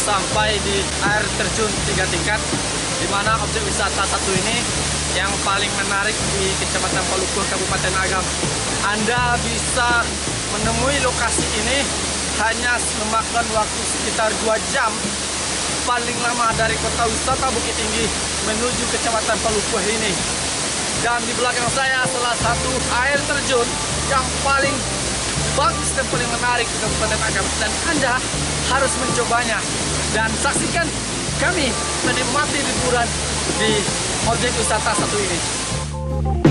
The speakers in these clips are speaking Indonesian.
sampai di air terjun tiga tingkat di mana objek wisata satu ini yang paling menarik di Kecamatan Palukuh, Kabupaten Agam. Anda bisa menemui lokasi ini hanya memakan waktu sekitar 2 jam paling lama dari kota wisata Bukit Tinggi menuju Kecamatan Palukuh ini. Dan di belakang saya salah satu air terjun yang paling bagus dan paling menarik di Kabupaten Agam dan Anda harus mencobanya dan saksikan kami menikmati liburan di objek wisata satu ini.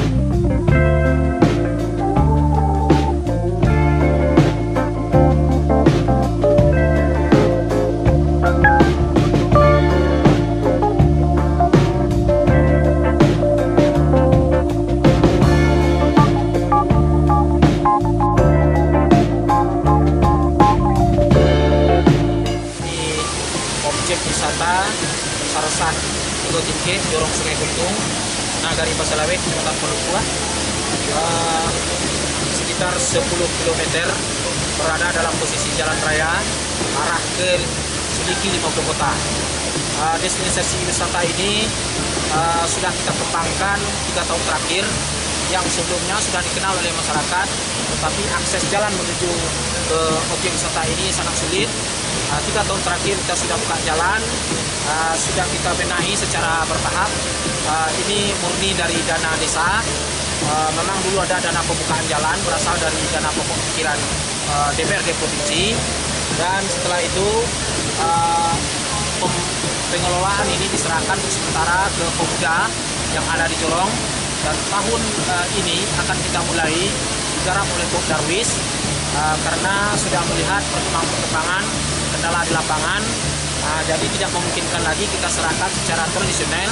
Pulau Tingke, Jorong Sungai Guntung, Nagari Pasalawe, Kecamatan Palukuah. Eh, sekitar 10 km berada dalam posisi jalan raya arah ke Suliki Limau Kota. Eh, destinasi wisata ini eh, sudah kita kembangkan tiga tahun terakhir yang sebelumnya sudah dikenal oleh masyarakat, tetapi akses jalan menuju ke objek wisata ini sangat sulit. Uh, tiga tahun terakhir kita sudah buka jalan, uh, sudah kita benahi secara bertahap. Uh, ini murni dari dana desa. Uh, memang dulu ada dana pembukaan jalan berasal dari dana pokok pikiran uh, DPRD provinsi dan setelah itu uh, pengelolaan ini diserahkan sementara ke pemuda yang ada di Jorong dan tahun uh, ini akan kita mulai digarap oleh Bob Darwis uh, karena sudah melihat perkembangan-perkembangan kendala di lapangan jadi tidak memungkinkan lagi kita serahkan secara tradisional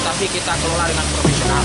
tetapi kita kelola dengan profesional.